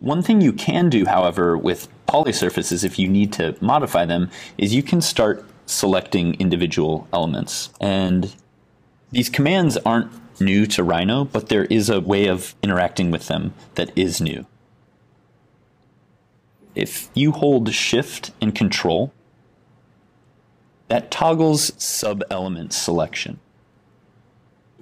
One thing you can do, however, with polysurfaces, if you need to modify them, is you can start selecting individual elements. And these commands aren't new to Rhino, but there is a way of interacting with them that is new. If you hold Shift and Control, that toggles sub-element selection.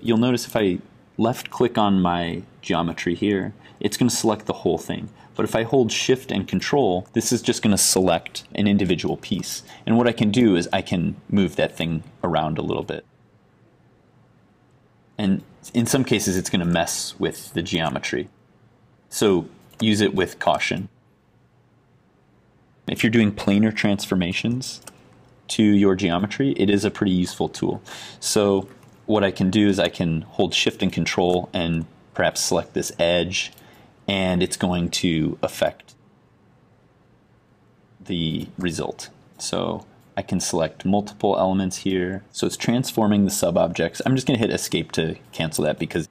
You'll notice if I left click on my geometry here, it's going to select the whole thing. But if I hold shift and control, this is just going to select an individual piece. And what I can do is I can move that thing around a little bit. And in some cases, it's going to mess with the geometry. So use it with caution. If you're doing planar transformations to your geometry, it is a pretty useful tool. So what I can do is I can hold shift and control and perhaps select this edge and it's going to affect the result. So I can select multiple elements here. So it's transforming the sub-objects. I'm just going to hit escape to cancel that because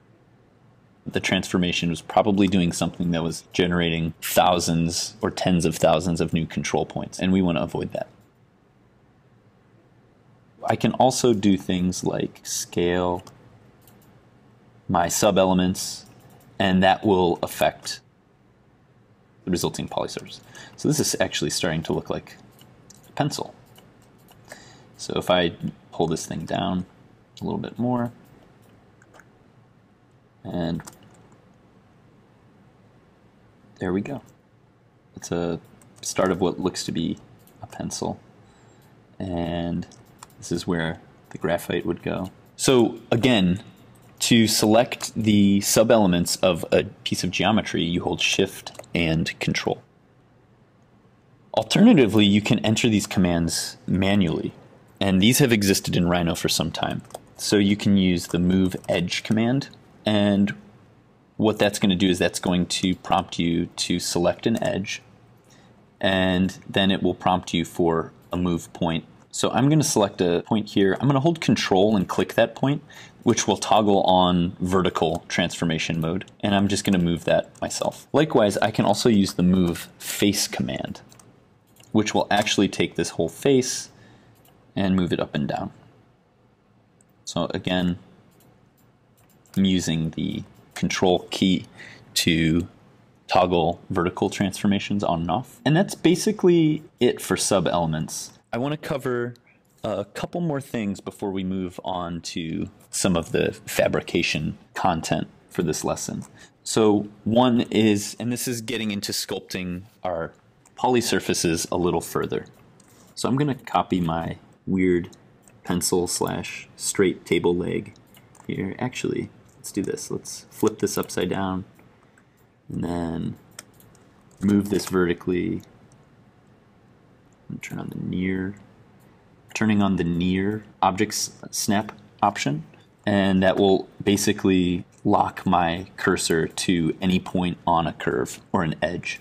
the transformation was probably doing something that was generating thousands or tens of thousands of new control points, and we want to avoid that. I can also do things like scale my sub-elements, and that will affect the resulting polysurface. So this is actually starting to look like a pencil. So if I pull this thing down a little bit more, and there we go. It's a start of what looks to be a pencil. And this is where the graphite would go. So again, to select the sub-elements of a piece of geometry, you hold Shift and Control. Alternatively, you can enter these commands manually, and these have existed in Rhino for some time. So you can use the Move Edge command, and what that's going to do is that's going to prompt you to select an edge, and then it will prompt you for a move point so I'm going to select a point here. I'm going to hold control and click that point, which will toggle on vertical transformation mode. And I'm just going to move that myself. Likewise, I can also use the move face command, which will actually take this whole face and move it up and down. So again, I'm using the control key to toggle vertical transformations on and off. And that's basically it for sub elements. I want to cover a couple more things before we move on to some of the fabrication content for this lesson. So one is, and this is getting into sculpting our poly surfaces a little further. So I'm going to copy my weird pencil slash straight table leg here. Actually, let's do this. Let's flip this upside down and then move this vertically turn on the near, turning on the near objects snap option, and that will basically lock my cursor to any point on a curve or an edge.